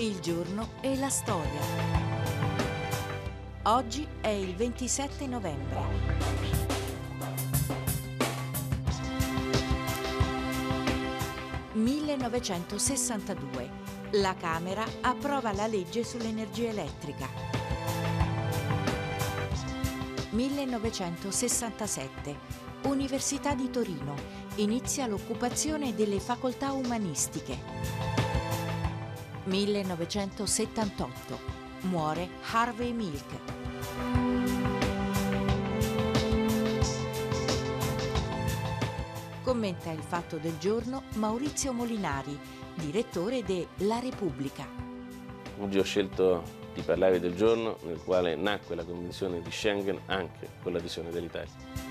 Il giorno e la storia. Oggi è il 27 novembre. «1962. La Camera approva la legge sull'energia elettrica. 1967. Università di Torino. Inizia l'occupazione delle facoltà umanistiche. 1978. Muore Harvey Milk. Commenta il fatto del giorno Maurizio Molinari, direttore de La Repubblica. Oggi ho scelto di parlare del giorno nel quale nacque la Convenzione di Schengen anche con l'adesione dell'Italia.